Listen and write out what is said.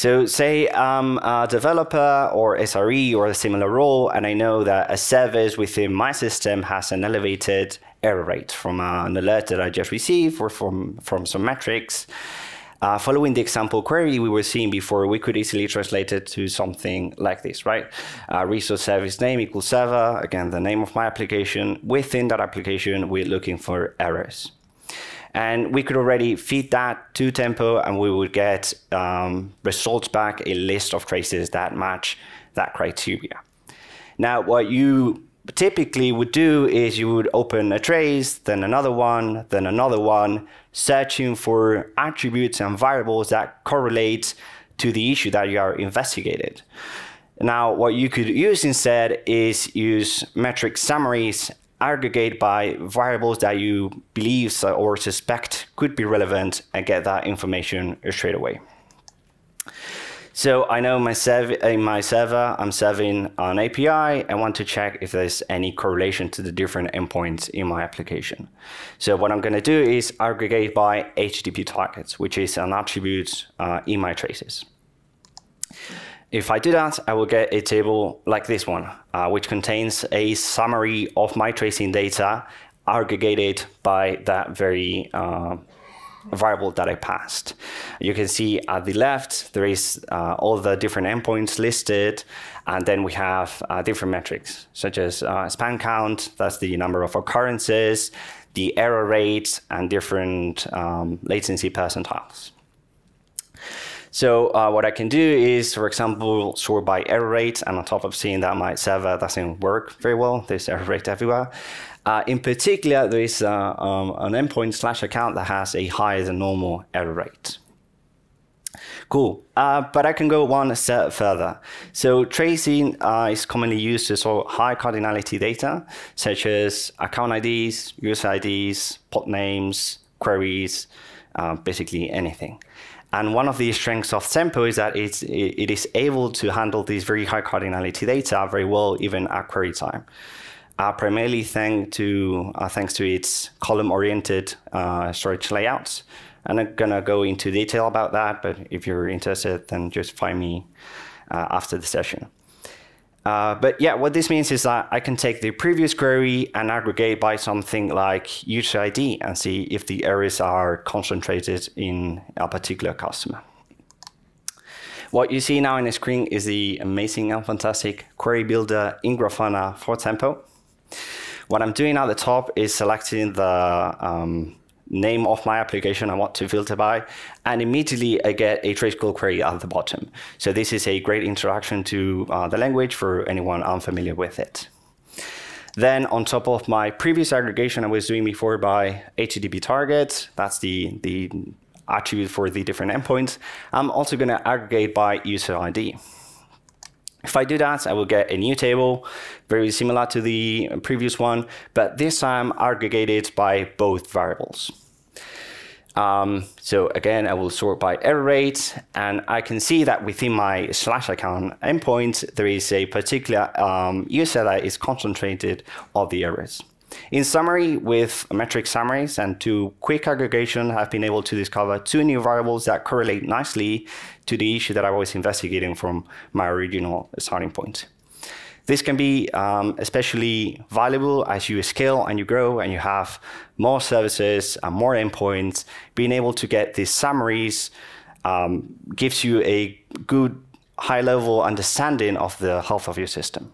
So say I'm a developer or SRE or a similar role, and I know that a service within my system has an elevated error rate from an alert that I just received or from, from some metrics. Uh, following the example query we were seeing before, we could easily translate it to something like this, right? Uh, resource service name equals server, again, the name of my application. Within that application, we're looking for errors. And we could already feed that to Tempo and we would get um, results back, a list of traces that match that criteria. Now, what you typically would do is you would open a trace, then another one, then another one, searching for attributes and variables that correlate to the issue that you are investigated. Now, what you could use instead is use metric summaries aggregate by variables that you believe or suspect could be relevant and get that information straight away. So I know my in my server, I'm serving an API. I want to check if there's any correlation to the different endpoints in my application. So what I'm going to do is aggregate by HTTP targets, which is an attribute uh, in my traces. If I do that, I will get a table like this one, uh, which contains a summary of my tracing data aggregated by that very uh, variable that I passed. You can see at the left, there is uh, all the different endpoints listed, and then we have uh, different metrics, such as uh, span count, that's the number of occurrences, the error rate, and different um, latency percentiles. So uh, what I can do is, for example, sort by error rate, and on top of seeing that my server doesn't work very well, there's error rate everywhere. Uh, in particular, there is uh, um, an endpoint slash account that has a higher than normal error rate. Cool, uh, but I can go one step further. So tracing uh, is commonly used to sort high cardinality data, such as account IDs, user IDs, pod names, queries, uh, basically anything. And one of the strengths of Tempo is that it's, it is able to handle these very high cardinality data very well, even at query time. Uh, primarily thanks to, uh, thanks to its column-oriented uh, storage layouts. And I'm going to go into detail about that, but if you're interested, then just find me uh, after the session. Uh, but yeah, what this means is that I can take the previous query and aggregate by something like user ID and see if the errors are concentrated in a particular customer. What you see now in the screen is the amazing and fantastic query builder in Grafana for Tempo. What I'm doing at the top is selecting the um, name of my application I want to filter by, and immediately I get a trace query at the bottom. So this is a great introduction to uh, the language for anyone unfamiliar with it. Then on top of my previous aggregation I was doing before by HTTP target, that's the, the attribute for the different endpoints, I'm also going to aggregate by user ID. If I do that, I will get a new table, very similar to the previous one, but this time aggregated by both variables. Um, so again, I will sort by error rate, and I can see that within my slash account endpoint, there is a particular um, user that is concentrated of the errors. In summary, with metric summaries and two quick aggregation, I've been able to discover two new variables that correlate nicely to the issue that I was investigating from my original starting point. This can be um, especially valuable as you scale and you grow and you have more services and more endpoints. Being able to get these summaries um, gives you a good high level understanding of the health of your system.